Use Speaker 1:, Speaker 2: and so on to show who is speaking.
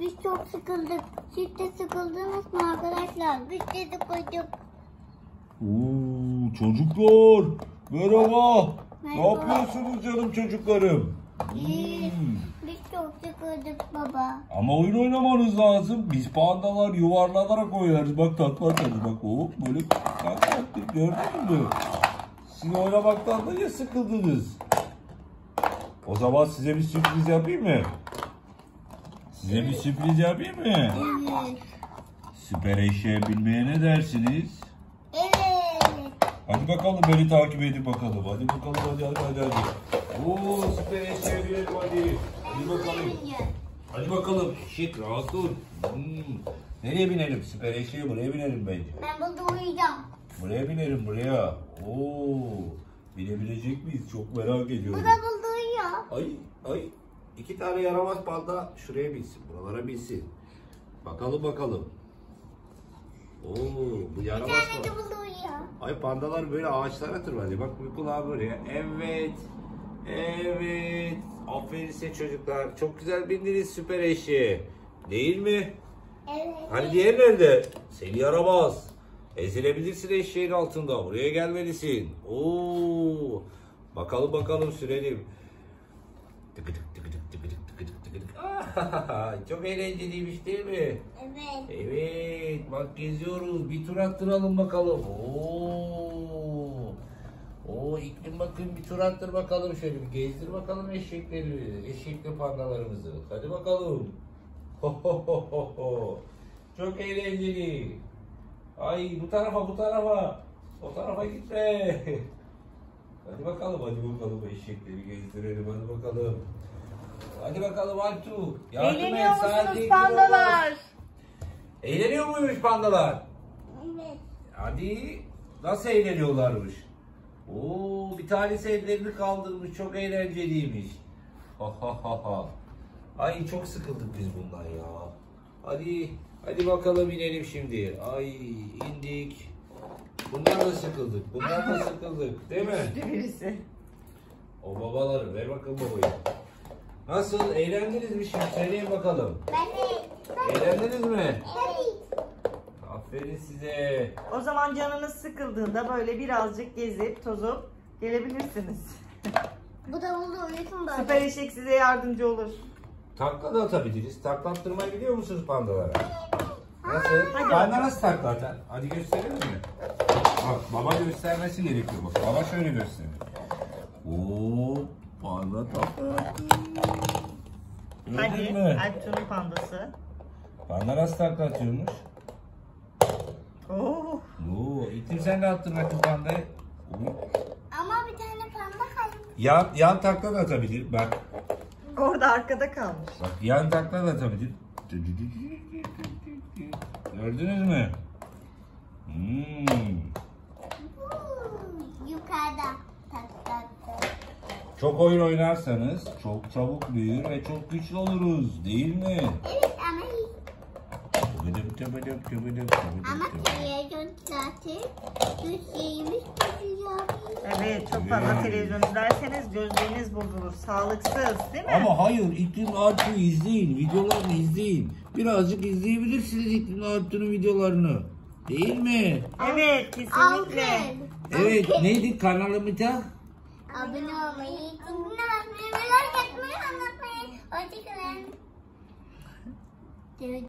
Speaker 1: biz çok sıkıldık. Siz de sıkıldınız mı arkadaşlar? Biz de sıkıldık.
Speaker 2: Oo, çocuklar merhaba. Ne
Speaker 1: Merhaba.
Speaker 2: yapıyorsunuz canım çocuklarım? Hmm.
Speaker 1: Biz çok sıkıldık baba.
Speaker 2: Ama oyun oynamanız lazım. Biz pandalar yuvarlanarak oynarız. Bak takla atarız. Bak hop böyle takla attık. Gördünüz mü? Siz oynamaktan da ya sıkıldınız. O zaman size bir sürpriz yapayım mı? Size bir sürpriz yapayım mı?
Speaker 1: Evet.
Speaker 2: Süper eşeğe binmeye ne dersiniz?
Speaker 1: Evet.
Speaker 2: Hadi bakalım beni takip edin bakalım. Hadi bakalım hadi hadi hadi. hadi. Oo süper eşeğe binelim hadi. Hadi bakalım. Hadi bakalım. Şık rahat dur. Hmm. Nereye binelim? Süper eşeğe buraya binelim bence.
Speaker 1: Ben burada uyuyacağım.
Speaker 2: Buraya binelim buraya. Oo. Binebilecek miyiz? Çok merak ediyorum.
Speaker 1: Bu da burada uyuyor.
Speaker 2: Ay ay. İki tane yaramaz panda şuraya binsin. Buralara binsin. Bakalım bakalım. Oo bu
Speaker 1: Bir
Speaker 2: yaramaz
Speaker 1: tane
Speaker 2: panda.
Speaker 1: uyuyor.
Speaker 2: Ay pandalar böyle ağaçlara tırmanıyor. Bak bir kulağı buraya. Evet. Evet. Aferin size çocuklar. Çok güzel bindiniz süper eşeğe. Değil mi?
Speaker 1: Evet.
Speaker 2: Hani diğer nerede? Seni yaramaz. Ezilebilirsin eşeğin altında. Buraya gelmelisin. Oo. Bakalım bakalım sürelim. Tıkıdık tıkıdık tıkıdık tıkıdık tıkıdık. Ah, Çok eğlenceliymiş değil mi?
Speaker 1: Evet.
Speaker 2: Evet, bak geziyoruz. Bir tur attıralım bakalım. Oo. Oo, iklim bakın bir tur attır bakalım şöyle bir gezdir bakalım eşekleri, eşekli pandalarımızı. Hadi bakalım. Ho ho ho ho ho. Çok eğlenceli. Ay bu tarafa bu tarafa. O tarafa gitme. Hadi bakalım hadi bakalım eşekleri gezdirelim hadi bakalım. Hadi bakalım Altu. Yardım et,
Speaker 3: Eğleniyor
Speaker 2: Sadi,
Speaker 3: musunuz pandalar?
Speaker 2: Eğleniyor muymuş pandalar?
Speaker 1: Evet.
Speaker 2: Hadi. Nasıl eğleniyorlarmış? Oo, bir tanesi ellerini kaldırmış. Çok eğlenceliymiş. Ha ha ha ha. Ay çok sıkıldık biz bundan ya. Hadi. Hadi bakalım inelim şimdi. Ay indik. Bundan da sıkıldık. Bundan da sıkıldık. Değil mi?
Speaker 3: Birisi.
Speaker 2: O babaları. Ver bakalım babayı. Nasıl? Eğlendiniz mi şimdi? Söyleyin bakalım.
Speaker 1: Ben de.
Speaker 2: Eğlendiniz mi?
Speaker 1: Evet.
Speaker 2: Aferin size.
Speaker 3: O zaman canınız sıkıldığında böyle birazcık gezip tozup gelebilirsiniz.
Speaker 1: Bu da burada uyusun böyle.
Speaker 3: Süper eşek size yardımcı olur.
Speaker 2: Takla da atabiliriz. Takla attırmayı biliyor musunuz pandalara? Nasıl?
Speaker 3: Hadi
Speaker 2: Panda nasıl takla atar? Hadi gösterelim mi? Bak baba göstermesi gerekiyor. Bak baba şöyle gösteriyor. Oo, panda. Gördün
Speaker 3: Hadi? Alptuğ'un pandası.
Speaker 2: Panda nasıl takla atıyormuş?
Speaker 3: Oo.
Speaker 2: Oo, İklim sen de attın bakın pandayı. Oo.
Speaker 1: Ama bir tane panda kaldı.
Speaker 2: Yan, yan takla da atabilir. Bak.
Speaker 3: Orada arkada kalmış.
Speaker 2: Bak yan takla da atabilir. Gördünüz mü? Hmm. Çok oyun oynarsanız çok çabuk büyür ve çok güçlü oluruz. Değil mi?
Speaker 1: Evet ama iyi.
Speaker 2: Tıbıdıp tıbıdıp tıbıdıp
Speaker 1: Ama televizyon zaten Türkiye'ymiş tutuyor.
Speaker 3: Evet çok fazla televizyon izlerseniz gözleriniz bozulur. Sağlıksız değil mi?
Speaker 2: Ama hayır İklim Artu'yu izleyin. Videolarını izleyin. Birazcık izleyebilirsiniz İklim Artu'nun videolarını. Değil mi?
Speaker 3: Evet kesinlikle.
Speaker 1: Aferin.
Speaker 2: Evet. Neydi kanalımıza?
Speaker 1: Abone olmayı, zincirine basmayı, ve like atmayı, anlatmayı. Hoşçakalın.